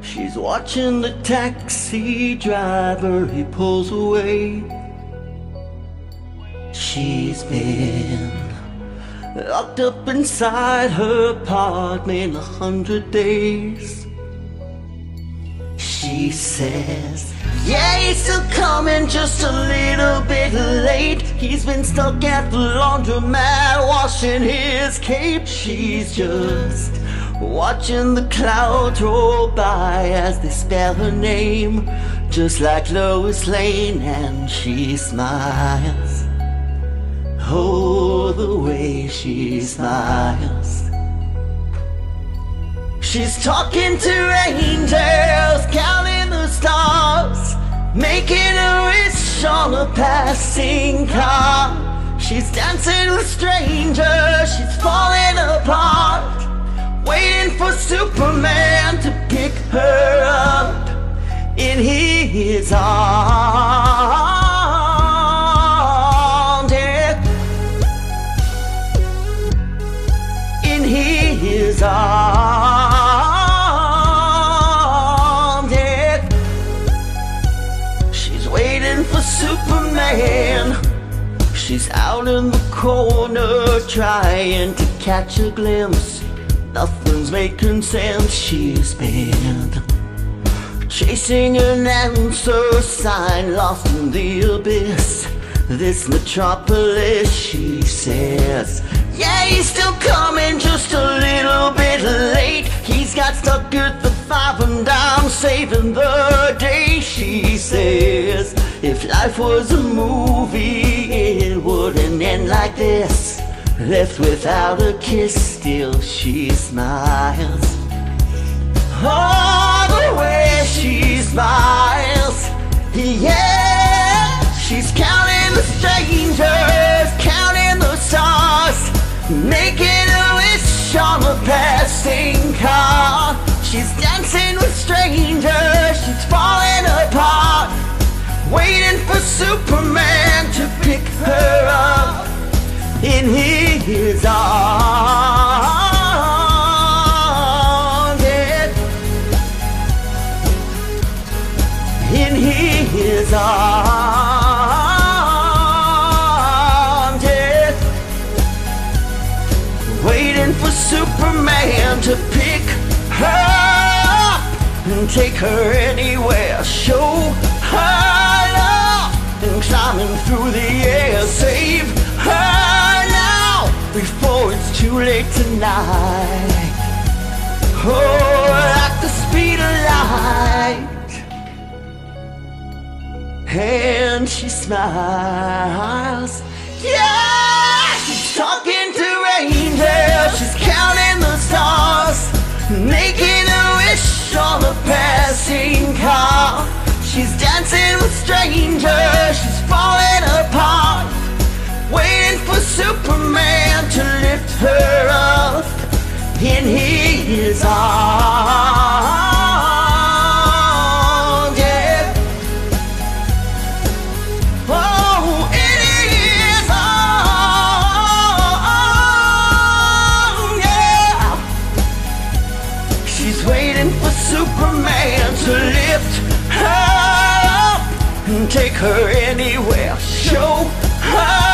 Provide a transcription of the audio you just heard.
She's watching the taxi driver, he pulls away. She's been locked up inside her apartment a hundred days. She says, Yeah, he's still coming just a little bit late. He's been stuck at the laundromat washing his cape. She's just Watching the clouds roll by as they spell her name Just like Lois Lane and she smiles. Oh, the way she smiles. She's talking to angels, counting the stars Making a wish on a passing car. She's dancing with strangers, she's falling apart waiting for Superman to pick her up in his arms. Yeah. In his arms. Yeah. She's waiting for Superman. She's out in the corner trying to catch a glimpse Nothing's making sense, she's been Chasing an answer sign lost in the abyss. This metropolis, she says. Yeah, he's still coming just a little bit late. He's got stuck at the five and down saving the day She says. If life was a movie, it wouldn't end like this Left without a kiss, still she smiles. Oh, the way she smiles, yeah. She's counting the strangers, counting the stars, making a wish on a passing car. She's dancing with strangers, she's falling apart, waiting for Superman to pick her up In his arms. Yeah. Waiting for Superman to pick her up and take her anywhere. Show her love and climbing through the air. Save her now before it's too late tonight. Oh, at the speed of light. And she smiles. Yeah, she's talking to angels. She's counting the stars, making a wish on a passing car. She's dancing with strangers. She's falling apart waiting for Superman to lift her up in his arms. Take her anywhere. Show her.